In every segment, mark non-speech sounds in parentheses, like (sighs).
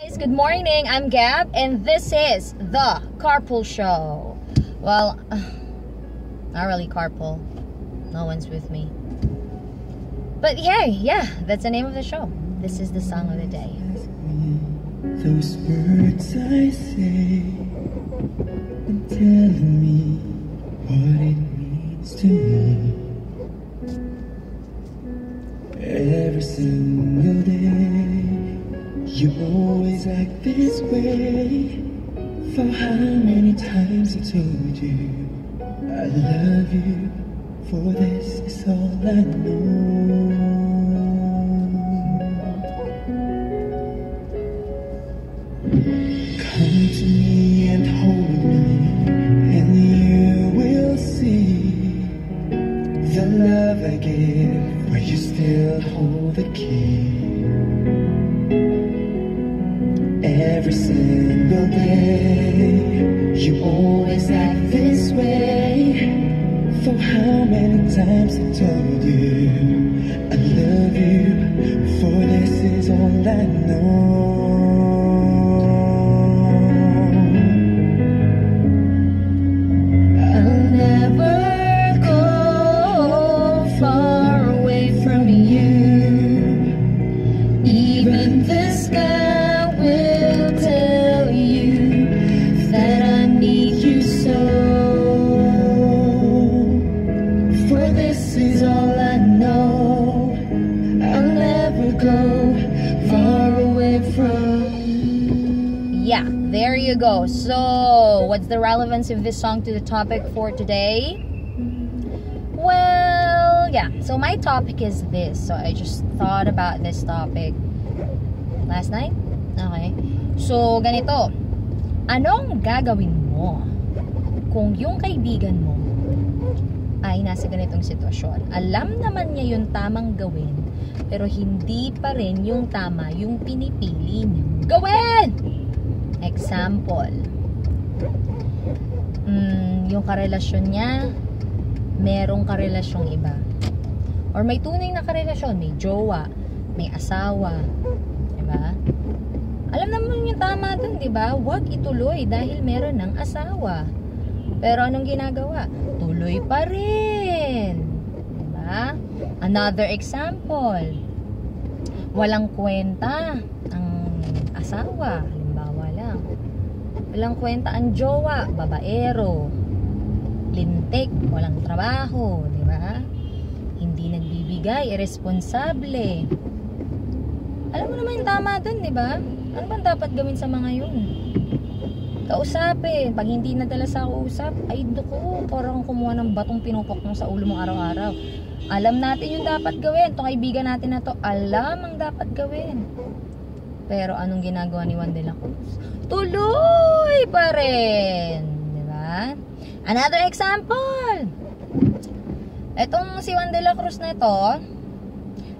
guys, good morning. I'm Gab and this is the Carpool Show. Well, (sighs) not really carpool. No one's with me. But yeah, yeah, that's the name of the show. This is the song of the day. Those words I say and telling me what it means to me. Every single day, you always act this way. For how many times I told you I love you? For this is all I know. Relevance of this song to the topic for today? Well, yeah. So, my topic is this. So, I just thought about this topic last night. Okay. So, ganito. Anong gagawin mo kung yung kaibigan mo ay nasa ganitong sitwasyon? Alam naman niya yung tamang gawin, pero hindi pa rin yung tama yung pinipili niyang gawin! Example. Mm, yung karelasyon niya, merong karelasyong iba. Or may tunay na karelasyon, may jowa, may asawa. Diba? Alam naman yung tama dun, di ba? Huwag ituloy dahil meron ng asawa. Pero anong ginagawa? Tuloy pa rin. Diba? Another example. Walang kwenta ang asawa. Halimbawa lang. Walang kwenta ang jowa. Babaero. Lintik. Walang trabaho. Di ba? Hindi nagbibigay. Irresponsable. Alam mo naman yung tama dun, di ba? Ano bang dapat gawin sa mga yun? Kausapin. Pag hindi nadala sa kausap, ay duko. Parang kumuha ng batong pinupok mo sa ulo mo araw-araw. Alam natin yung dapat gawin. Itong kaibigan natin na to, alam ang dapat gawin. Pero anong ginagawa ni Juan de la Cruz? Tuloy pa rin. Di ba? Another example. Etong si Juan de la Cruz na ito,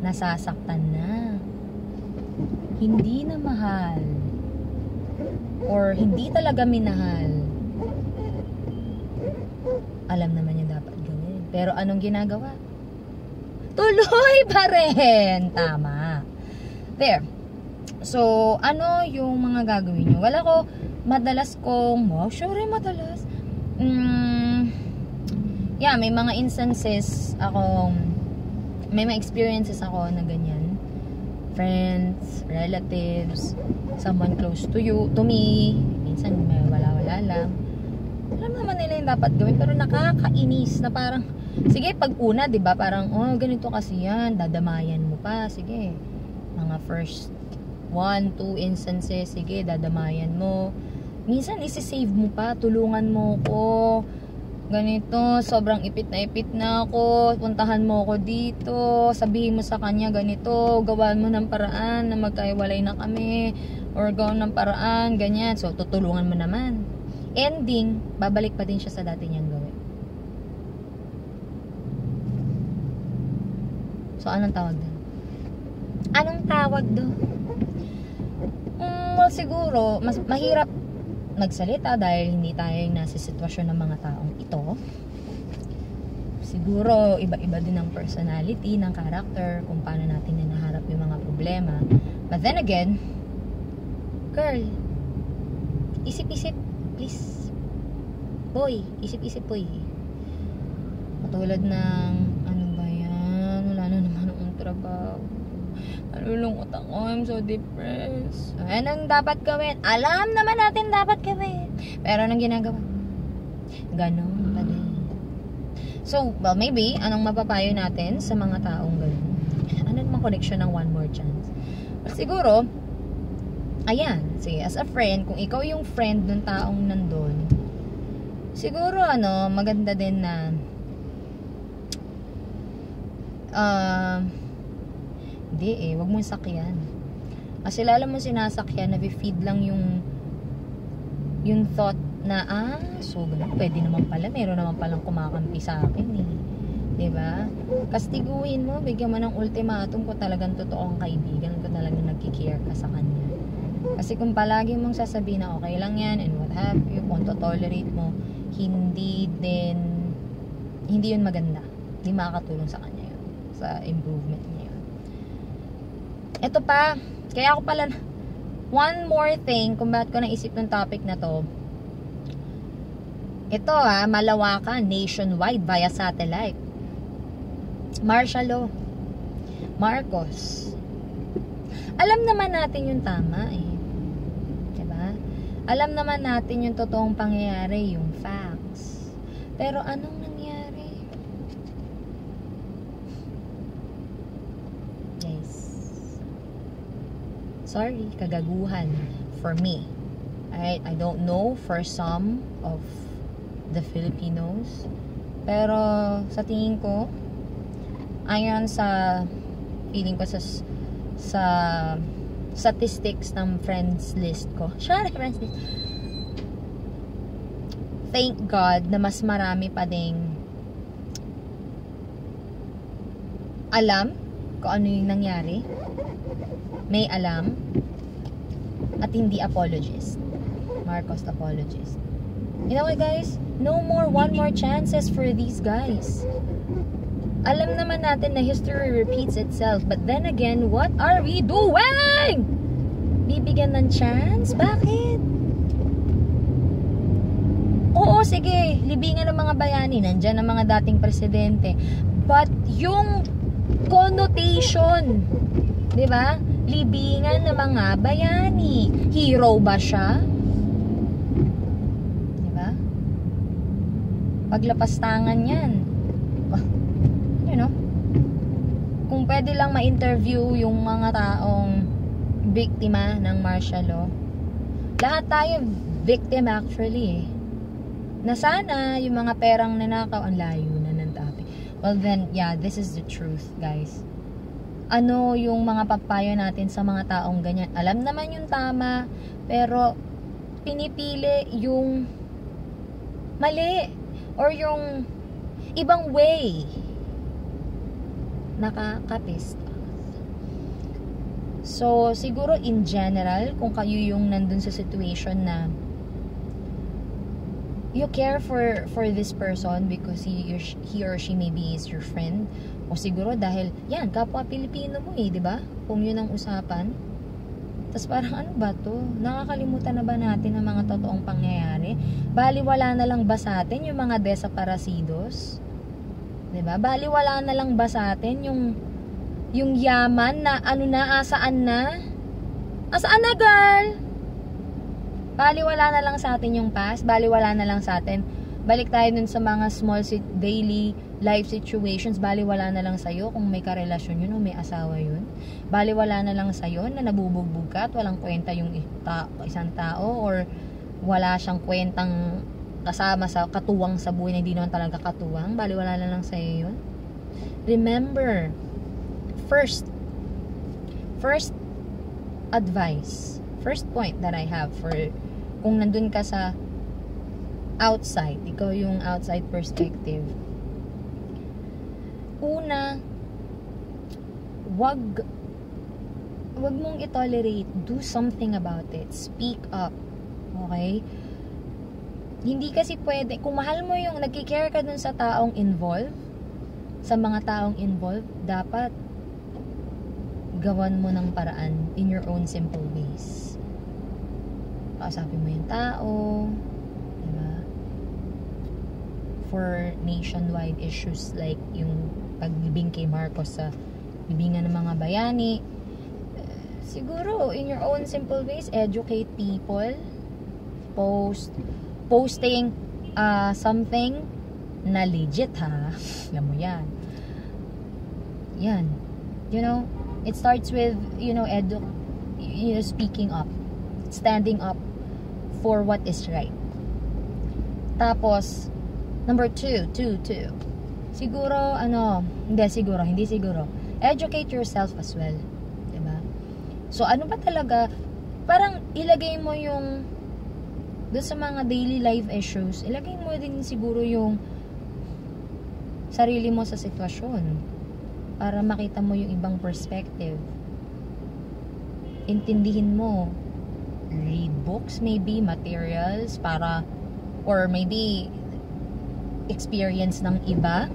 nasasaktan na. Hindi na mahal. Or hindi talaga minahal. Alam naman niya dapat gawin. Pero anong ginagawa? Tuloy pa rin. Tama. There. So, ano yung mga gagawin nyo? Wala ko, madalas kong, wow, sure, madalas. Mm, yeah, may mga instances ako, may mga experiences ako na ganyan. Friends, relatives, someone close to you, to me. Minsan, may wala-wala lang. Alam naman nila yung dapat gawin, pero nakakainis na parang, sige, pag una, di ba parang, oh, ganito kasi yan, dadamayan mo pa, sige. Mga first one, two instances, sige, dadamayan mo. Minsan, isi-save mo pa, tulungan mo ko. Ganito, sobrang ipit na ipit na ako. Puntahan mo ako dito. Sabihin mo sa kanya ganito. Gawan mo ng paraan na magkaiwalay na kami. Or gawan ng paraan, ganyan. So, tutulungan mo naman. Ending, babalik pa din siya sa dati niyang gawin. So, anong tawag doon? Anong tawag doon? Mm, well, siguro, mas mahirap magsalita dahil hindi tayo yung nasa sitwasyon ng mga taong ito. Siguro, iba-iba din ang personality, ng character, kung paano natin hinaharap yung mga problema. But then again, Girl, isip-isip, please. Boy, isip-isip boy. Katulad ng, ano ba yan? Wala na naman akong trabaho. Nalulungkot ako. I'm so depressed. Anong dapat gawin? Alam naman natin dapat gawin. Pero anong ginagawa? Ganon pa din. So, well, maybe, anong mapapayo natin sa mga taong ganun? Ano naman connection ng one more chance? Well, siguro, ayan, sige, as a friend, kung ikaw yung friend ng taong nandun, siguro, ano, maganda din na, ah, hindi eh, wag mong sakyan. Kasi lalo mo sinasakyan, na-feed lang yung, yung thought na, ah, so ganun, pwede naman pala, meron naman palang kumakampi sa akin eh. ba? Kastiguhin mo, bigyan mo ng ultimatum kung talagang totoong kaibigan, kung talagang nagki-care ka sa kanya. Kasi kung palagi mong sasabihin na okay lang yan and what have you, kung to-tolerate mo, hindi din, hindi yun maganda. Hindi makakatulong sa kanya yun. Sa improvement niya. Ito pa, kaya ako pala, one more thing, kung bakit ko naisip ng topic na to, ito ah, malawakan, nationwide via satellite. Martial law. Marcos. Alam naman natin yung tama eh. 'Di ba? Alam naman natin yung totoong pangyayari, yung facts. Pero anong nangyari? Guys. Sorry, kagaguhan for me. Alright, I don't know for some of the Filipinos. Pero sa tingin ko, ayon sa feeling ko sa sa statistics ng friends list ko. (laughs) Sorry, friends list. Thank God na mas marami pa ding alam kung ano yung nangyari. May alam at hindi apologist. Marcos apologist. You know what guys? No more one more chances for these guys. Alam naman natin na history repeats itself. But then again, what are we doing? Bibigyan ng chance? Bakit? Oo, sige. Libingan ng mga bayani. Nandyan ang mga dating presidente. But yung connotation, di ba? Libingan ng mga bayani. Hero ba siya? Di ba? Paglapas tangan yan. You know? Kung pwede lang ma-interview yung mga taong biktima ng martial law, lahat tayo victim actually eh. Na sana yung mga perang nanakaw ang layo na ng topic. Well then, yeah, this is the truth, guys. Ano yung mga papayo natin sa mga taong ganyan? Alam naman yung tama, pero pinipili yung mali or yung ibang way nakakapist So, siguro in general, kung kayo yung nandun sa situation na you care for for this person because he, or she- he or she maybe is your friend o siguro dahil yan kapwa Pilipino mo eh di ba? Kung yun ang usapan. Tapos parang ano ba to? Nakakalimutan na ba natin ang mga totoong pangyayari? Baliwala na lang ba sa atin yung mga desaparecidos di ba? Baliwala na lang ba sa atin yung yung yaman na ano na asaan na? Asaan na girl? Baliwala na lang sa atin yung past, baliwala na lang sa atin. Balik tayo dun sa mga small sit daily life situations, baliwala na lang sa'yo kung may karelasyon yun o may asawa yun. Baliwala na lang sa'yo na nabubugbog ka at walang kwenta yung ta- isang tao or wala siyang kwentang kasama sa katuwang sa buhay na hindi naman talaga katuwang. Baliwala na lang sa'yo yun. Remember, first, first advice, first point that I have for kung nandun ka sa outside, ikaw yung outside perspective. Una, wag wag mong i-tolerate. Do something about it. Speak up. Okay? Hindi kasi pwede. Kung mahal mo yung nagkikare ka dun sa taong involved, sa mga taong involved, dapat gawan mo ng paraan in your own simple ways. kausapin mo yung tao? For nationwide issues like yung paglibing kay Marcos sa bibingan ng mga bayani, eh, siguro in your own simple ways, educate people, post, posting uh, something na legit ha, (laughs) alam mo yan. Yan. You know, it starts with, you know, edu you know, speaking up standing up for what is right. Tapos, number two, two, two. Siguro, ano, hindi siguro, hindi siguro. Educate yourself as well. Diba? So, ano ba talaga, parang ilagay mo yung, doon sa mga daily life issues, ilagay mo din siguro yung sarili mo sa sitwasyon para makita mo yung ibang perspective. Intindihin mo read books maybe, materials para or maybe experience ng iba.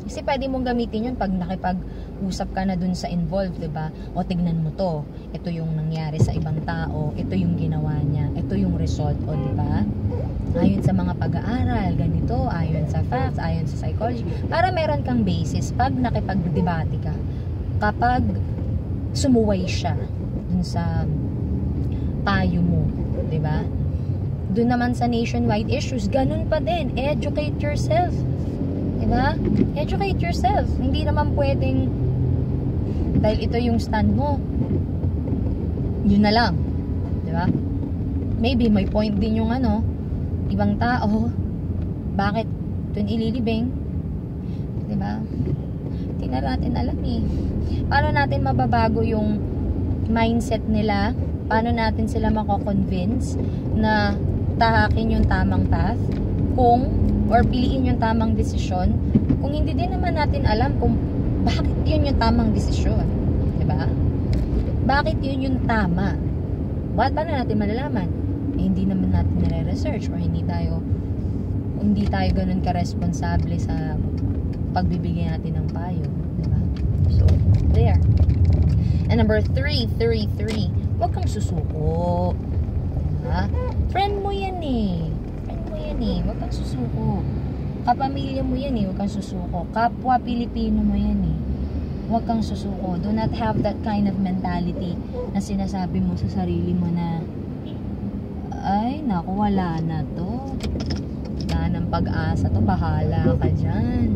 Kasi pwede mong gamitin yun pag nakipag-usap ka na dun sa involved, ba? O tignan mo to. Ito yung nangyari sa ibang tao, ito yung ginawa niya, ito yung result, o ba? Ayon sa mga pag-aaral, ganito, ayon sa facts, ayon sa psychology, para meron kang basis pag nakipag-debate ka. Kapag sumuway siya dun sa payo mo, 'di ba? Doon naman sa nationwide issues, ganun pa din. Educate yourself. 'Di ba? Educate yourself. Hindi naman pwedeng dahil ito yung stand mo. Yun na lang. 'Di ba? Maybe may point din yung ano, ibang tao. Bakit dun ililibing? 'Di ba? Hindi na natin alam eh. Paano natin mababago yung mindset nila paano natin sila mako-convince na tahakin yung tamang path kung or piliin yung tamang desisyon kung hindi din naman natin alam kung bakit yun yung tamang desisyon. di ba? Bakit yun yung tama? Bakit paano natin malalaman? Eh, hindi naman natin nare-research or hindi tayo hindi tayo ganun ka-responsable sa pagbibigay natin ng payo. Di ba? So, there. And number three, three, three Huwag kang susuko. Diba? Friend mo yan eh. Friend mo yan eh. Huwag kang susuko. Kapamilya mo yan eh. Huwag kang susuko. Kapwa Pilipino mo yan eh. Huwag kang susuko. Do not have that kind of mentality na sinasabi mo sa sarili mo na ay, naku, wala na to. Wala ng pag-asa to. Bahala ka dyan.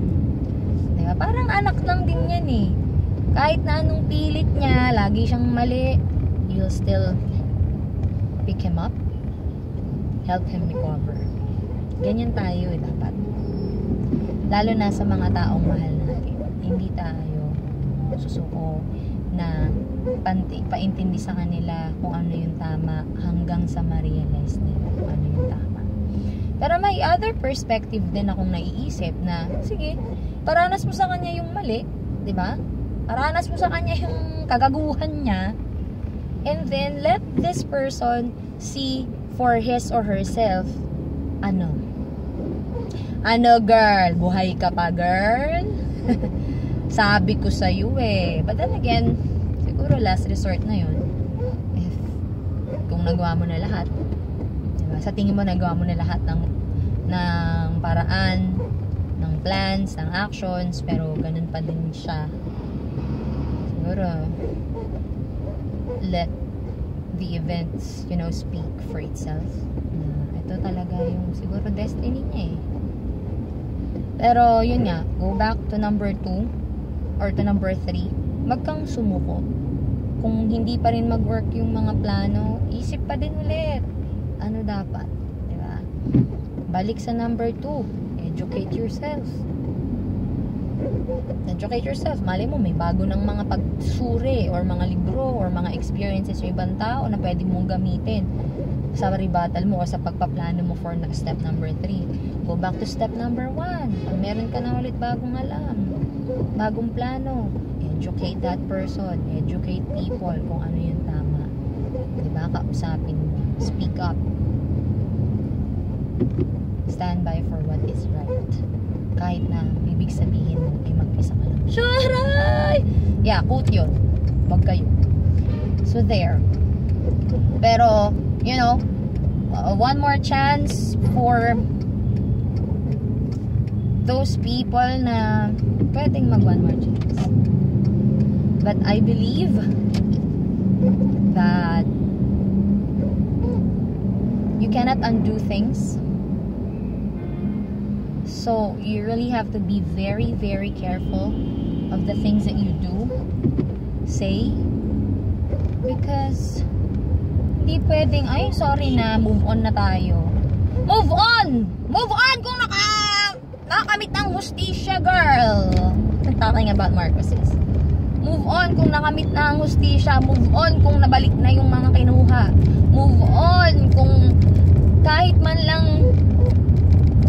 Diba? Parang anak lang din yan eh. Kahit na anong pilit niya, lagi siyang mali you'll still pick him up, help him recover. Ganyan tayo eh, dapat. Lalo na sa mga taong mahal natin. Hindi tayo susuko na panti, paintindi sa kanila kung ano yung tama hanggang sa ma-realize nila kung ano yung tama. Pero may other perspective din akong naiisip na, sige, paranas mo sa kanya yung mali, di ba? Paranas mo sa kanya yung kagaguhan niya, And then, let this person see for his or herself, ano? Ano, girl? Buhay ka pa, girl? (laughs) Sabi ko sa iyo eh. But then again, siguro last resort na yun. If, kung nagawa mo na lahat. Diba? Sa tingin mo, nagawa mo na lahat ng, ng paraan, ng plans, ng actions, pero ganun pa din siya. Siguro, let the events, you know, speak for itself. Na ito talaga yung siguro destiny niya eh. Pero yun nga, go back to number 2 or to number 3, magkang sumuko. Kung hindi pa rin mag-work yung mga plano, isip pa din ulit. Ano dapat? Diba? Balik sa number 2, educate yourself educate yourself. Mali mo, may bago ng mga pagsuri or mga libro or mga experiences yung ibang tao na pwede mong gamitin sa rebuttal mo o sa pagpaplano mo for step number 3. Go back to step number 1. Pag meron ka na ulit bagong alam, bagong plano, educate that person, educate people kung ano yung tama. Diba? Kausapin mo. Speak up. Stand by for what is right. Kahit na ibig sabihin ay mag-isa ka lang. Sharay! Yeah, quote yun. Wag kayo. So there. Pero, you know, uh, one more chance for those people na pwedeng mag one more chance. But I believe that you cannot undo things. So you really have to be very, very careful of the things that you do, say, because hindi pwedeng, ay, sorry na, move on na tayo. Move on! Move on kung naka, nakakamit ng hustisya, girl! I'm talking about Marcoses. Move on kung nakamit na ang hustisya. Move on kung nabalik na yung mga kinuha. Move on kung kahit man lang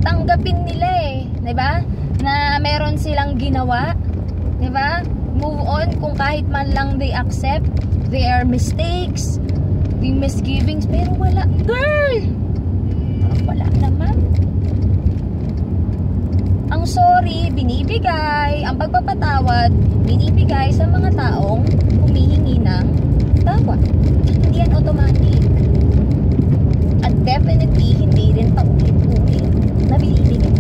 tanggapin nila eh. 'di ba? Na meron silang ginawa. 'di ba? Move on kung kahit man lang they accept their mistakes, the misgivings, pero wala. Girl! Wala naman. Ang sorry, binibigay. Ang pagpapatawad, binibigay sa mga taong humihingi ng tawad. Hindi yan automatic. At definitely, hindi rin paulit-ulit na binibigay.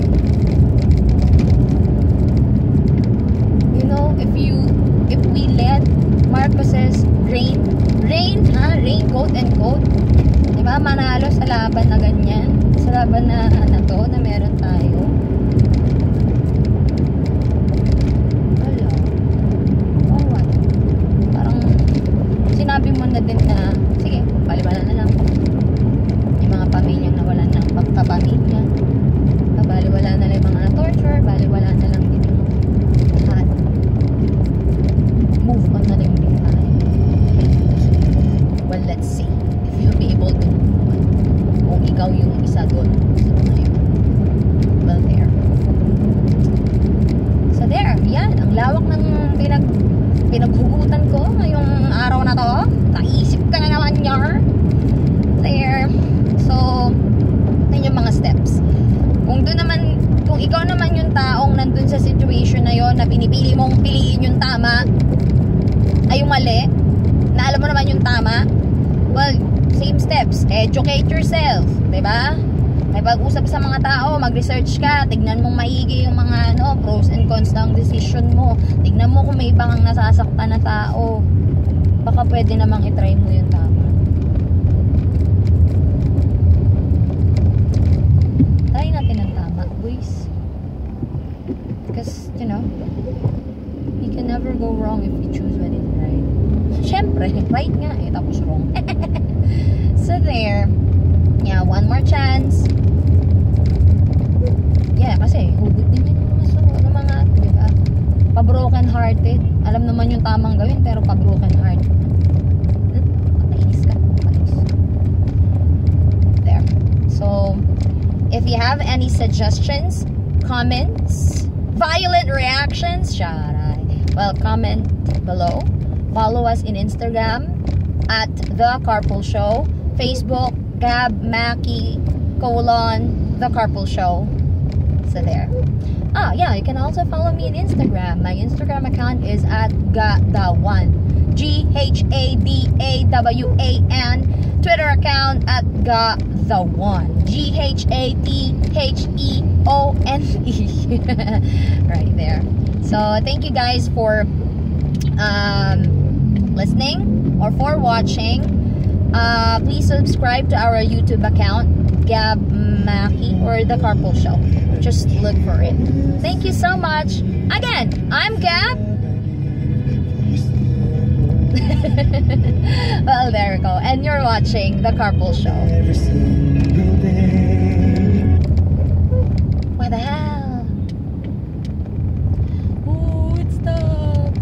You know, if you, if we let Marcos's rain, rain, ha? Rain, quote and quote. Diba? Manalo sa laban na ganyan. Sa laban na, ano to, na meron tayo. Wala. Oh, what? Parang, sinabi mo na din na, sige, baliwala na lang. Yung mga pamilyang nawalan ng pagkapamilya. Baliwala na lang yung mga na-torture. Baliwala na lang din yung lahat. Move on na lang din tayo. Well, let's see. If you'll be able to move on. Kung ikaw yung isa doon sa mga yun. Well, there. So, there. Yan. Ang lawak ng pinag pinaghugutan ko ngayong araw na to. Naisip ka na naman yar. There. So, yun yung mga steps. Kung doon naman, kung ikaw naman yung nandun sa situation na yon na pinipili mong piliin yung tama, ay yung mali, na alam mo naman yung tama, well, same steps. Educate yourself. ba? May pag-usap sa mga tao, mag-research ka, tignan mong maigi yung mga ano, pros and cons ng decision mo. Tignan mo kung may ibang kang nasasaktan na tao. Baka pwede namang itry mo yung tama. Try natin ang tama, boys. Because, you know, you can never go wrong if you choose what is right. Siyempre, right nga eh, tapos wrong. (laughs) so there, yeah, one more chance. Yeah, kasi hugot din yun ng mga, ng mga, di? Pa-broken hearted. Alam naman yung tamang gawin, pero pa-broken hearted. There. So, if you have any suggestions, comments, violent reactions, sharay. Well, comment below. Follow us in Instagram at The Carpool Show. Facebook, Gab Mackie, colon, The Carpool Show. So there. Ah, yeah, you can also follow me on Instagram. My Instagram account is at GADA1. G H A D A W A N. Twitter account at GADA1. G H A D H E O N E. (laughs) right there. So, thank you guys for um, listening or for watching. Uh, please subscribe to our YouTube account, Gab Maki or The Carpool Show. Just look for it. Thank you so much. Again, I'm Gab. (laughs) well, there we go. And you're watching The Carpool Show. Every single day. What the hell? Ooh, it's stopped.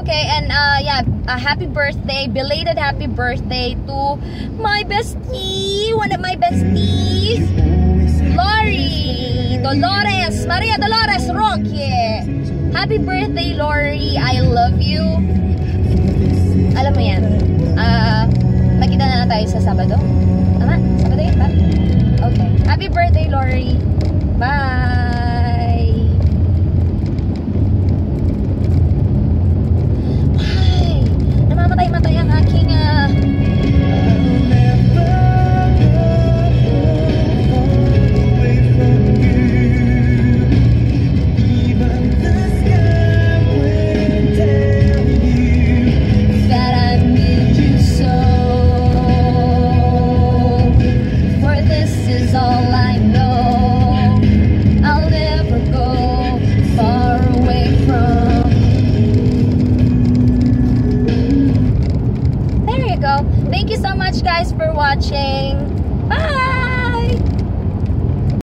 Okay, and uh, yeah, a happy birthday, belated happy birthday to my bestie, one of my besties, Lori Dolores, Maria Dolores Roque. Happy birthday, Lori. I love you. Alam mo yan. Ah, magkita na lang tayo sa Sabado. Tama? Sabado yun ba? Okay. Happy birthday, Lori. Bye!